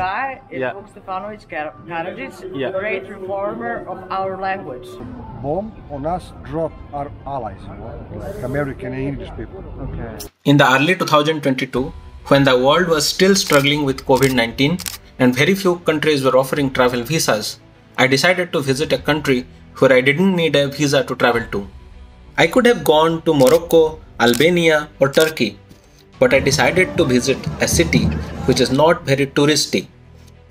guy is Yeah. Vuk Stefanovic Karadžić, Yeah. great reformer of our language. bomb on us drop our allies, like American and English people. Okay. In the early 2022, when the world was still struggling with COVID 19 and very few countries were offering travel visas, I decided to visit a country where I didn't need a visa to travel to. I could have gone to Morocco, Albania, or Turkey, but I decided to visit a city which is not very touristy,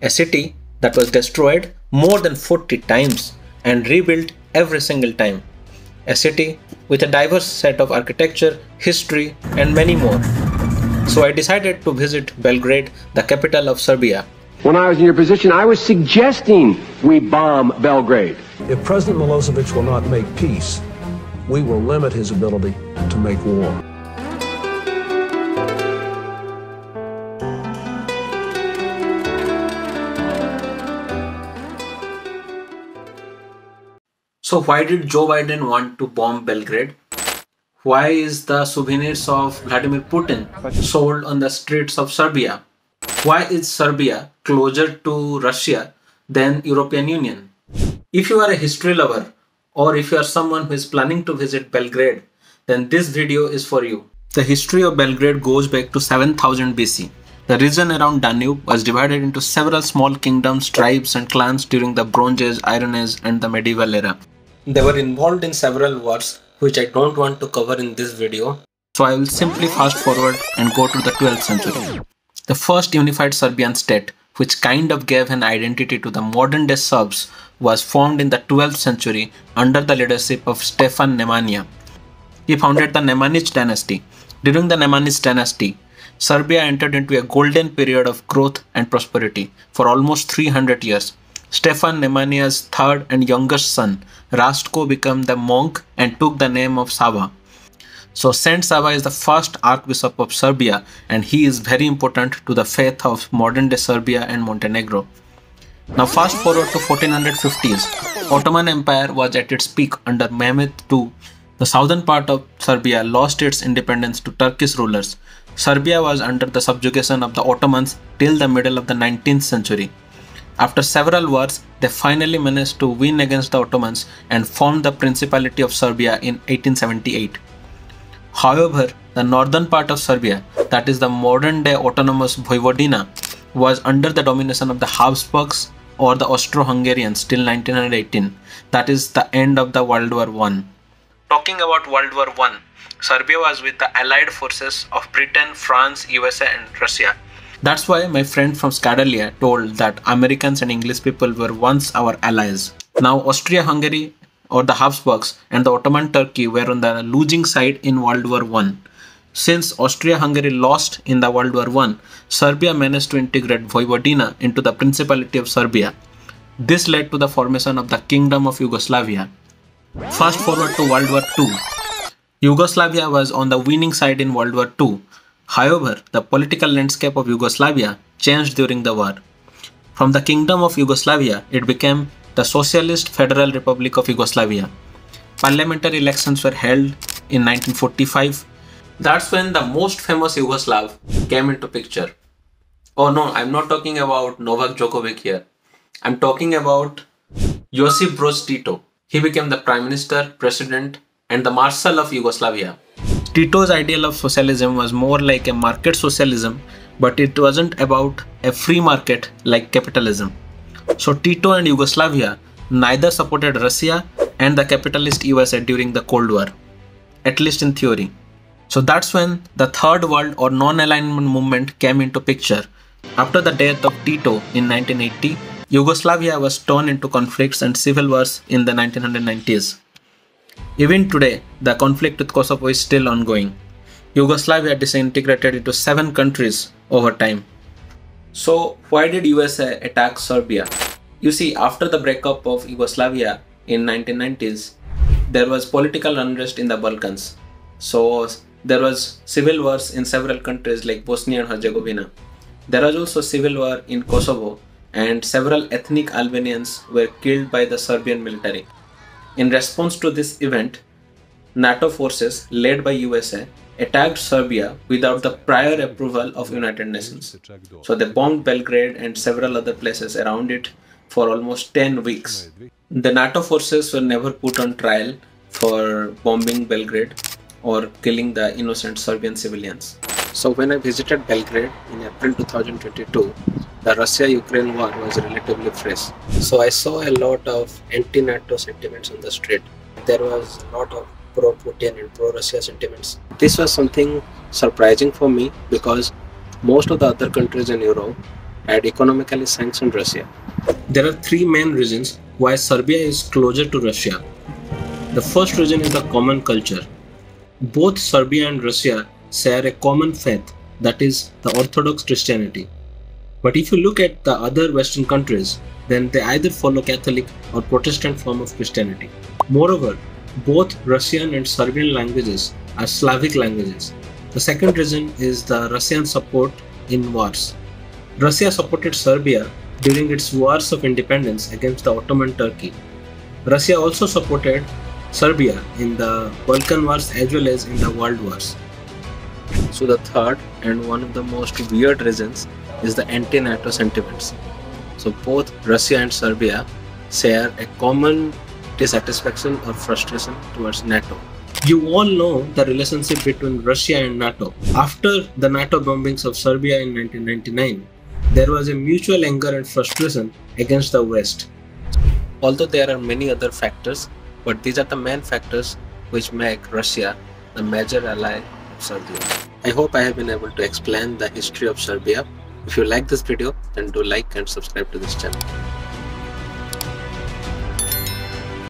a city that was destroyed more than 40 times and rebuilt every single time, a city with a diverse set of architecture, history, and many more. So I decided to visit Belgrade, the capital of Serbia. When I was in your position, I was suggesting we bomb Belgrade. If President Milosevic will not make peace, we will limit his ability to make war. So why did Joe Biden want to bomb Belgrade? Why is the souvenirs of Vladimir Putin sold on the streets of Serbia? Why is Serbia closer to Russia than European Union? If you are a history lover or if you are someone who is planning to visit Belgrade, then this video is for you. The history of Belgrade goes back to 7000 BC. The region around Danube was divided into several small kingdoms, tribes, and clans during the Bronze Age, Iron Age, and the medieval era. They were involved in several wars, which I don't want to cover in this video, so I will simply fast forward and go to the 12th century. The first unified Serbian state, which kind of gave an identity to the modern day Serbs, was formed in the 12th century under the leadership of Stefan Nemanja. He founded the Nemanjic dynasty. During the Nemanjic dynasty, Serbia entered into a golden period of growth and prosperity for almost 300 years. Stefan Nemanja's third and youngest son, Rastko, became the monk and took the name of Sava. So, Saint Sava is the first Archbishop of Serbia and he is very important to the faith of modern day Serbia and Montenegro. Now, fast forward to 1450s. Ottoman Empire was at its peak under Mehmed II. The southern part of Serbia lost its independence to Turkish rulers. Serbia was under the subjugation of the Ottomans till the middle of the 19th century. After several wars, they finally managed to win against the Ottomans and formed the Principality of Serbia in 1878. However, the northern part of Serbia, that is the modern day autonomous Vojvodina, was under the domination of the Habsburgs or the Austro Hungarians till 1918, that is the end of the World War I. Talking about World War I, Serbia was with the allied forces of Britain, France, USA, and Russia. That's why my friend from Skadarlija told that Americans and English people were once our allies. Now, Austria Hungary or the Habsburgs and the Ottoman Turkey were on the losing side in World War I. Since Austria Hungary lost in the World War I, Serbia managed to integrate Vojvodina into the Principality of Serbia. This led to the formation of the Kingdom of Yugoslavia. Fast forward to World War II. Yugoslavia was on the winning side in World War II. However, the political landscape of Yugoslavia changed during the war. From the Kingdom of Yugoslavia, it became the Socialist Federal Republic of Yugoslavia. Parliamentary elections were held in 1945. That's when the most famous Yugoslav came into picture. Oh no, I'm not talking about Novak Djokovic here. I'm talking about Josip Broz Tito. He became the Prime Minister, President, and the Marshal of Yugoslavia. Tito's ideal of socialism was more like a market socialism, but it wasn't about a free market like capitalism. So Tito and Yugoslavia neither supported Russia and the capitalist USA during the Cold War, at least in theory. So that's when the Third World or Non-Alignment movement came into picture. After the death of Tito in 1980, Yugoslavia was torn into conflicts and civil wars in the 1990s. Even today, the conflict with Kosovo is still ongoing. Yugoslavia disintegrated into seven countries over time. So, why did USA attack Serbia? You see, after the breakup of Yugoslavia in 1990s, there was political unrest in the Balkans. So, there was civil wars in several countries like Bosnia and Herzegovina. There was also civil war in Kosovo, and several ethnic Albanians were killed by the Serbian military. In response to this event, NATO forces led by USA attacked Serbia without the prior approval of United Nations. So they bombed Belgrade and several other places around it for almost 10 weeks. The NATO forces were never put on trial for bombing Belgrade or killing the innocent Serbian civilians. So when I visited Belgrade in April 2022, the Russia-Ukraine war was relatively fresh. So I saw a lot of anti-NATO sentiments on the street. There was a lot of pro-Putin and pro-Russia sentiments. This was something surprising for me because most of the other countries in Europe had economically sanctioned Russia. There are three main reasons why Serbia is closer to Russia. The first reason is the common culture. Both Serbia and Russia share a common faith, that is, the Orthodox Christianity. But if you look at the other Western countries, then they either follow Catholic or Protestant form of Christianity. Moreover, both Russian and Serbian languages are Slavic languages. The second reason is the Russian support in wars. Russia supported Serbia during its wars of independence against the Ottoman Turkey. Russia also supported Serbia in the Balkan Wars as well as in the World Wars. So the third and one of the most weird reasons is the anti-NATO sentiments. So both Russia and Serbia share a common dissatisfaction or frustration towards NATO. You all know the relationship between Russia and NATO. After the NATO bombings of Serbia in 1999, there was a mutual anger and frustration against the West. Although there are many other factors, but these are the main factors which make Russia the major ally of Serbia. I hope I have been able to explain the history of Serbia. If you like this video, then do like and subscribe to this channel.